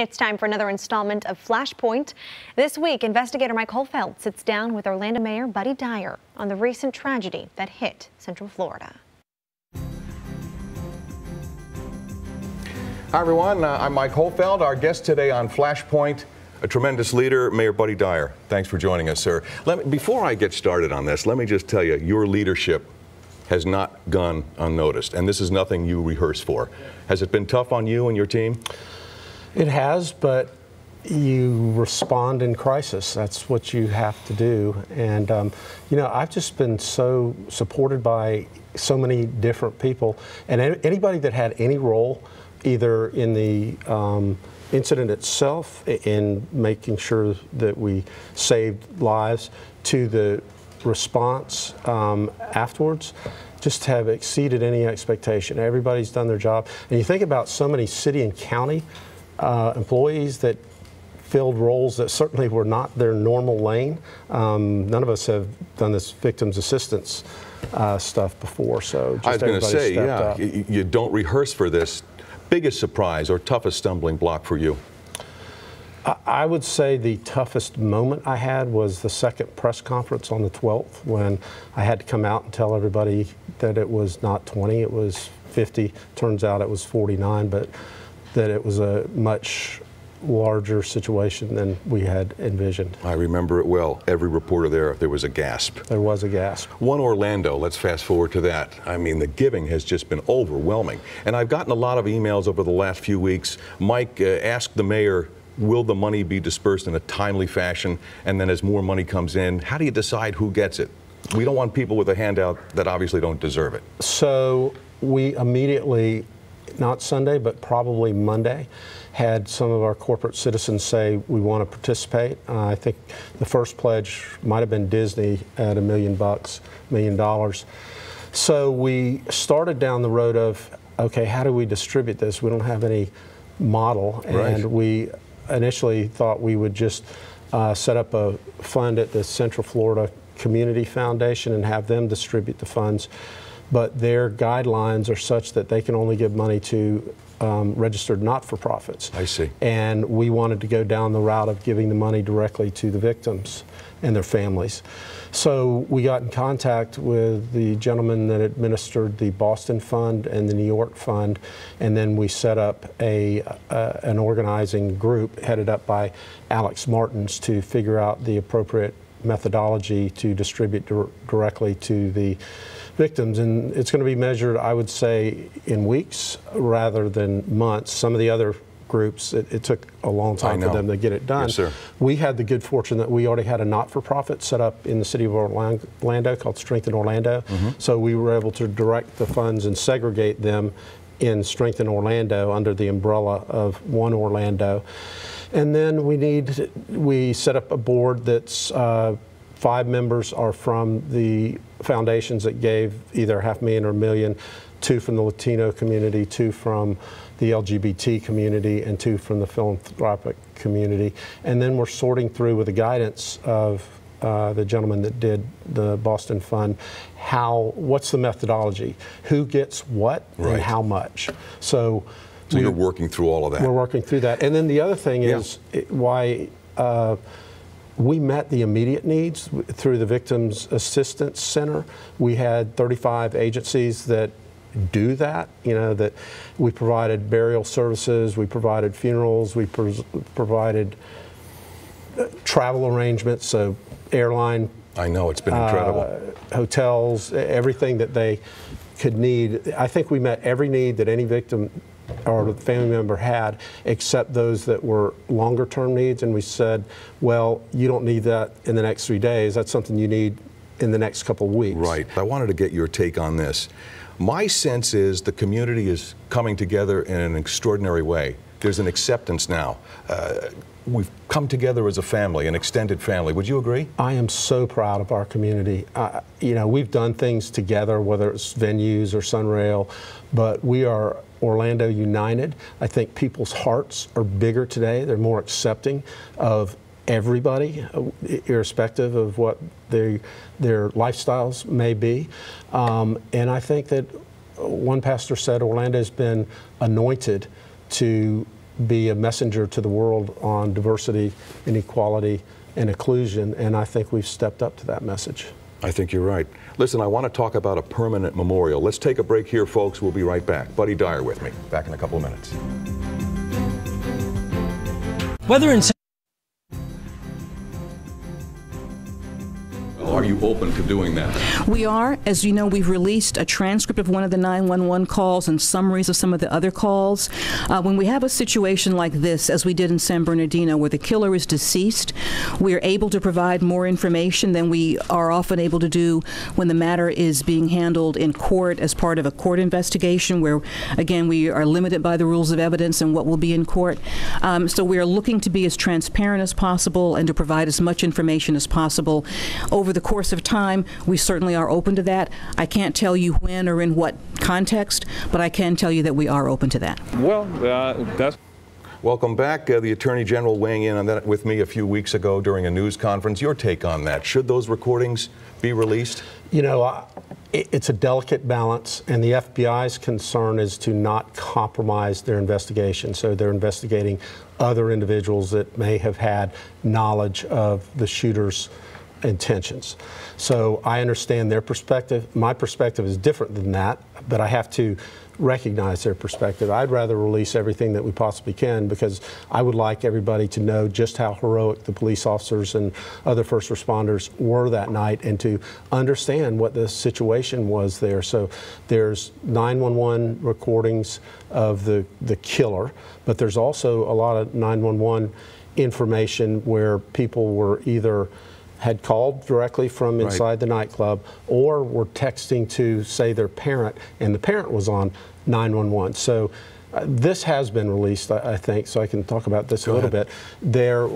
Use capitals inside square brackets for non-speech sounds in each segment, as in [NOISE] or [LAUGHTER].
It's time for another installment of Flashpoint. This week, investigator Mike Holfeld sits down with Orlando Mayor Buddy Dyer on the recent tragedy that hit Central Florida. Hi, everyone. Uh, I'm Mike Holfeld. Our guest today on Flashpoint, a tremendous leader, Mayor Buddy Dyer. Thanks for joining us, sir. Me, before I get started on this, let me just tell you, your leadership has not gone unnoticed, and this is nothing you rehearse for. Has it been tough on you and your team? It has, but you respond in crisis. That's what you have to do. And, um, you know, I've just been so supported by so many different people. And anybody that had any role, either in the um, incident itself, in making sure that we saved lives, to the response um, afterwards, just have exceeded any expectation. Everybody's done their job. And you think about so many city and county uh, employees that filled roles that certainly were not their normal lane. Um, none of us have done this victims assistance uh, stuff before, so I was going to say, yeah, you, you don't rehearse for this. Biggest surprise or toughest stumbling block for you? I would say the toughest moment I had was the second press conference on the 12th when I had to come out and tell everybody that it was not 20, it was 50. Turns out it was 49, but that it was a much larger situation than we had envisioned. I remember it well. Every reporter there, there was a gasp. There was a gasp. One Orlando, let's fast forward to that. I mean, the giving has just been overwhelming. And I've gotten a lot of emails over the last few weeks. Mike uh, asked the mayor, will the money be dispersed in a timely fashion? And then as more money comes in, how do you decide who gets it? We don't want people with a handout that obviously don't deserve it. So we immediately not Sunday, but probably Monday, had some of our corporate citizens say we want to participate. Uh, I think the first pledge might have been Disney at a million bucks, million dollars. So we started down the road of, okay, how do we distribute this? We don't have any model, and we initially thought we would just uh, set up a fund at the Central Florida Community Foundation and have them distribute the funds but their guidelines are such that they can only give money to um, registered not-for-profits. I see. And we wanted to go down the route of giving the money directly to the victims and their families. So we got in contact with the gentleman that administered the Boston Fund and the New York Fund, and then we set up a uh, an organizing group headed up by Alex Martins to figure out the appropriate methodology to distribute directly to the victims. And it's going to be measured, I would say, in weeks rather than months. Some of the other groups, it, it took a long time for them to get it done. Yes, we had the good fortune that we already had a not-for-profit set up in the city of Orlando called Strengthen Orlando. Mm -hmm. So we were able to direct the funds and segregate them in Strengthen Orlando under the umbrella of One Orlando. And then we need, we set up a board that's uh, five members are from the foundations that gave either half million or a million, two from the Latino community, two from the LGBT community, and two from the philanthropic community. And then we're sorting through with the guidance of uh, the gentleman that did the Boston Fund, how, what's the methodology? Who gets what right. and how much? So, so you're working through all of that. We're working through that. And then the other thing yeah. is why uh, we met the immediate needs through the Victims Assistance Center. We had 35 agencies that do that. You know that we provided burial services, we provided funerals, we provided travel arrangements, so airline. I know it's been incredible. Uh, hotels, everything that they could need. I think we met every need that any victim or family member had, except those that were longer term needs. And we said, well, you don't need that in the next three days. That's something you need in the next couple of weeks. Right. I wanted to get your take on this. My sense is the community is coming together in an extraordinary way. There's an acceptance now. Uh, we've come together as a family, an extended family. Would you agree? I am so proud of our community. Uh, you know, we've done things together, whether it's venues or Sunrail, but we are Orlando United. I think people's hearts are bigger today. They're more accepting of everybody, uh, irrespective of what their, their lifestyles may be. Um, and I think that one pastor said Orlando's been anointed to be a messenger to the world on diversity and equality and inclusion, and I think we've stepped up to that message. I think you're right. Listen, I want to talk about a permanent memorial. Let's take a break here, folks. We'll be right back. Buddy Dyer with me. Back in a couple of minutes. Whether in you open to doing that? We are. As you know, we've released a transcript of one of the 911 calls and summaries of some of the other calls. Uh, when we have a situation like this, as we did in San Bernardino, where the killer is deceased, we are able to provide more information than we are often able to do when the matter is being handled in court as part of a court investigation, where, again, we are limited by the rules of evidence and what will be in court. Um, so we are looking to be as transparent as possible and to provide as much information as possible over the course of time, we certainly are open to that. I can't tell you when or in what context, but I can tell you that we are open to that. Well, uh, that's. Welcome back. Uh, the Attorney General weighing in on that with me a few weeks ago during a news conference. Your take on that? Should those recordings be released? You know, uh, it, it's a delicate balance, and the FBI's concern is to not compromise their investigation. So they're investigating other individuals that may have had knowledge of the shooter's intentions. So I understand their perspective. My perspective is different than that, but I have to recognize their perspective. I'd rather release everything that we possibly can because I would like everybody to know just how heroic the police officers and other first responders were that night and to understand what the situation was there. So there's 911 recordings of the, the killer, but there's also a lot of 911 information where people were either had called directly from inside right. the nightclub or were texting to say their parent and the parent was on 911 so uh, this has been released I, I, think so I can talk about this Go a little ahead. bit there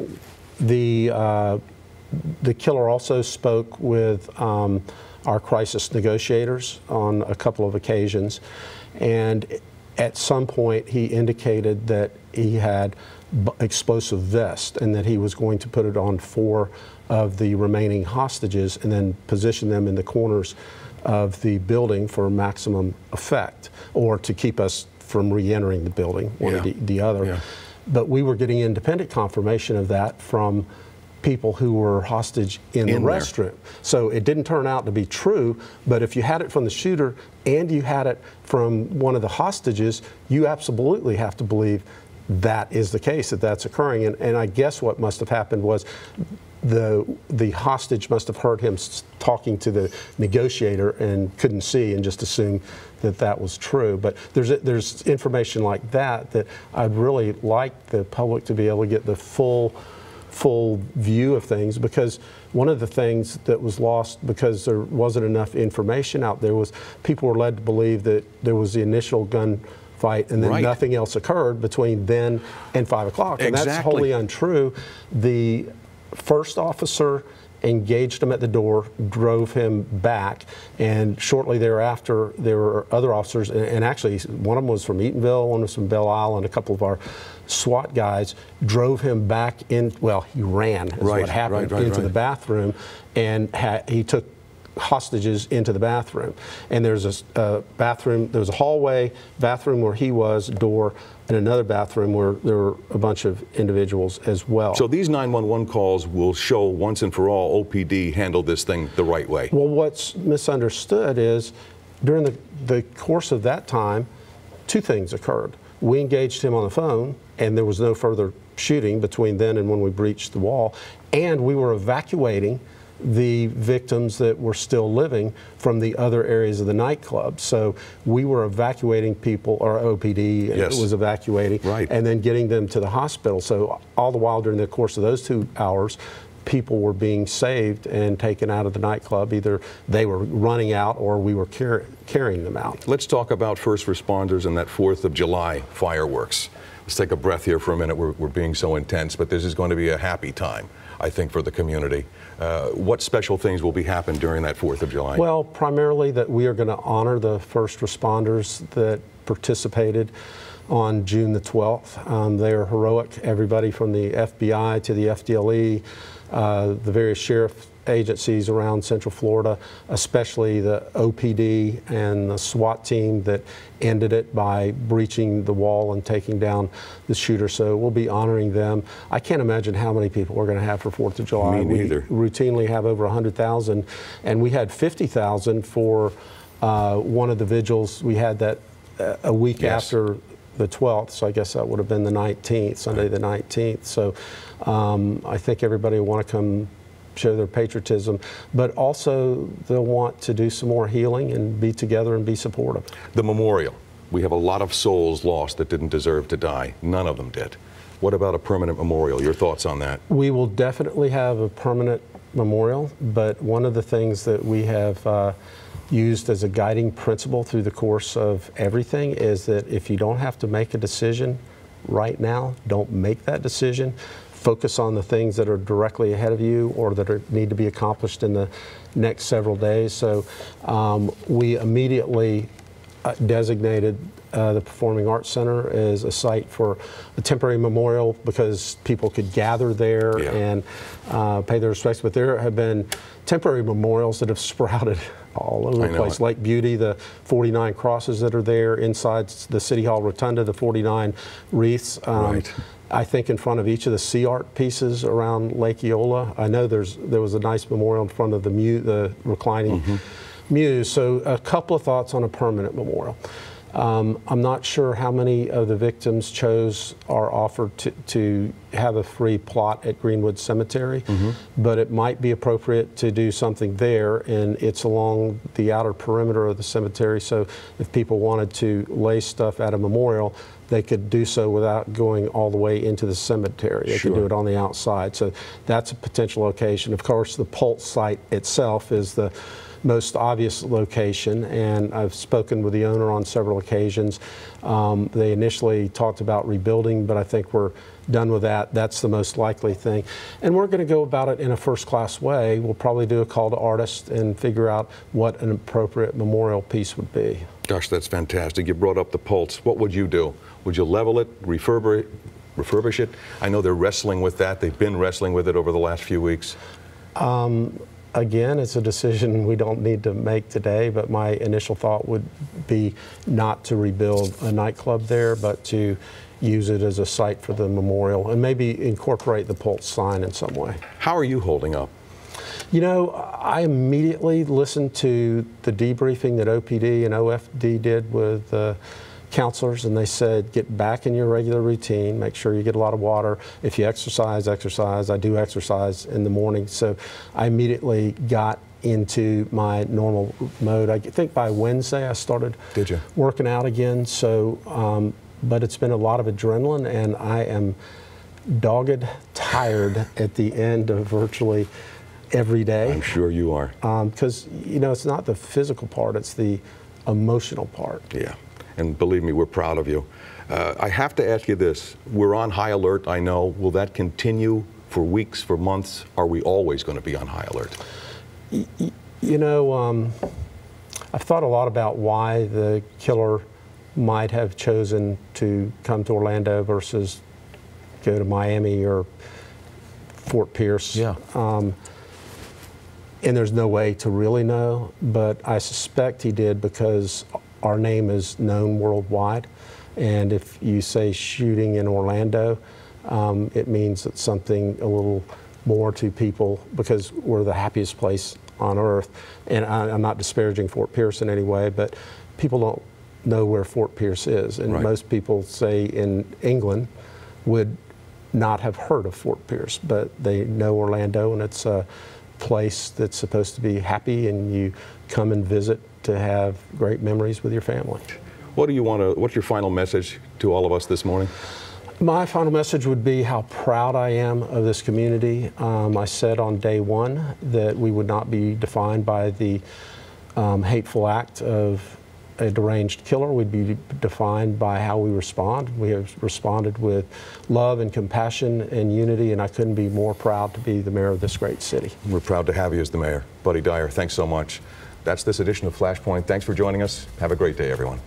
the uh, the killer also spoke with um, our crisis negotiators on a couple of occasions and at some point he indicated that he had explosive vest and that he was going to put it on four of the remaining hostages and then position them in the corners of the building for maximum effect or to keep us from re-entering the building, one yeah. or the, the other. Yeah. But we were getting independent confirmation of that from people who were hostage in, in the there. restroom. So it didn't turn out to be true, but if you had it from the shooter and you had it from one of the hostages, you absolutely have to believe that is the case, that that's occurring. And, and I guess what must have happened was the the hostage must have heard him talking to the negotiator and couldn't see and just assumed that that was true. But there's there's information like that that I'd really like the public to be able to get the full full view of things because one of the things that was lost because there wasn't enough information out there was people were led to believe that there was the initial gun fight and then right. nothing else occurred between then and five o'clock and that's wholly untrue the first officer engaged him at the door, drove him back, and shortly thereafter, there were other officers, and, actually, one of them was from Eatonville, one was from Belle Isle, and a couple of our SWAT guys drove him back in. Well, he ran, is right, what happened, right, right, into the bathroom, and he took hostages into the bathroom. And there's a, a uh, bathroom, there was a hallway, bathroom where he was, door, and another bathroom where there were a bunch of individuals as well. So these 911 calls will show once and for all OPD handled this thing the right way. Well, what's misunderstood is during the, the course of that time, two things occurred. We engaged him on the phone, and there was no further shooting between then and when we breached the wall, and we were evacuating the victims that were still living from the other areas of the nightclub. So we were evacuating people, or OPD yes. was evacuating, right. and then getting them to the hospital. So all the while during the course of those two hours, people were being saved and taken out of the nightclub. Either they were running out or we were car carrying them out. Let's talk about first responders and that 4th of July fireworks. Let's take a breath here for a minute. We're, we're being so intense, but this is going to be a happy time, I think, for the community. Uh, what special things will be happening during that 4th of July? Well, primarily that we are going to honor the first responders that participated on June the 12th. Um, they are heroic, everybody from the FBI to the FDLE, uh, the various sheriff agencies around Central Florida, especially the OPD and the SWAT team that ended it by breaching the wall and taking down the shooter. So we'll be honoring them. I can't imagine how many people we're going to have for Fourth of July. Me neither. We routinely have over 100,000, and we had 50,000 for uh, one of the vigils. We had that uh, a week Yes. after the 12th, so I guess that would have been the 19th, Sunday the 19th. So um, I think everybody will want to come show their patriotism, but also they'll want to do some more healing and be together and be supportive. The memorial. We have a lot of souls lost that didn't deserve to die. None of them did. What about a permanent memorial? Your thoughts on that? We will definitely have a permanent memorial, but one of the things that we have uh, used as a guiding principle through the course of everything is that if you don't have to make a decision right now, don't make that decision. Focus on the things that are directly ahead of you or that are, need to be accomplished in the next several days. So um, we immediately uh, designated uh, the Performing Arts Center as a site for a temporary memorial because people could gather there Yeah. and uh, pay their respects. But there have been temporary memorials that have [LAUGHS] sprouted all over the place. it. Lake Beauty, the 49 crosses that are there inside the City Hall Rotunda, the 49 wreaths. Um, Right. I think in front of each of the See Art pieces around Lake Eola. I know there's there was a nice memorial in front of the mu- the reclining muse. So a couple of thoughts on a permanent memorial. Um, I'm not sure how many of the victims chose or offered to, to have a free plot at Greenwood Cemetery, but it might be appropriate to do something there, and it's along the outer perimeter of the cemetery. So if people wanted to lay stuff at a memorial, they could do so without going all the way into the cemetery. They could do it on the outside. So that's a potential location. Of course, the Pulse site itself is the most obvious location, and I've spoken with the owner on several occasions. Um, they initially talked about rebuilding, but I think we're done with that. That's the most likely thing. And we're going to go about it in a first class way. We'll probably do a call to artists and figure out what an appropriate memorial piece would be. Gosh, that's fantastic. You brought up the Pulse. What would you do? Would you level it, refurbish it? Refurbish it? I know they're wrestling with that. They've been wrestling with it over the last few weeks. Again, it's a decision [LAUGHS] we don't need to make today, but my initial thought would be not to rebuild a nightclub there, but to use it as a site for the memorial and maybe incorporate the Pulse sign in some way. How are you holding up? You know, I immediately listened to the debriefing that OPD and OFD did with uh, counselors, and they said, get back in your regular routine, make sure you get a lot of water. If you exercise, exercise. I do exercise in the morning, so I immediately got into my normal mode. I think by Wednesday I started Did you? working out again. So, um, but it's been a lot of adrenaline, and I am dogged tired at the end of virtually every day I'm sure you are. because you know it's not the physical part; it's the emotional part. Yeah, and believe me, we're proud of you. Uh, I have to ask you this. We're on high alert, I know. Will that continue for weeks, for months? Are we always going to be on high alert? You know, um, I've thought a lot about why the killer might have chosen to come to Orlando versus go to Miami or Fort Pierce. Yeah. Um, and there's no way to really know, but I suspect he did because our name is known worldwide. And if you say shooting in Orlando, um, it means it's something a little more to people because we're the happiest place on earth. And I, I'm not disparaging Fort Pierce in any way, but people don't know where Fort Pierce is. And Right. most people, say in England, would not have heard of Fort Pierce, but they know Orlando, and it's a place that's supposed to be happy, and you come and visit to have great memories with your family. What do you want to? What's your final message to all of us this morning? My final message would be how proud I am of this community. Um, I said on day one that we would not be defined by the um, hateful act of a deranged killer. We'd be defined by how we respond. We have responded with love and compassion and unity, and I couldn't be more proud to be the mayor of this great city. We're proud to have you as the mayor. Buddy Dyer, thanks so much. That's this edition of Flashpoint. Thanks for joining us. Have a great day, everyone.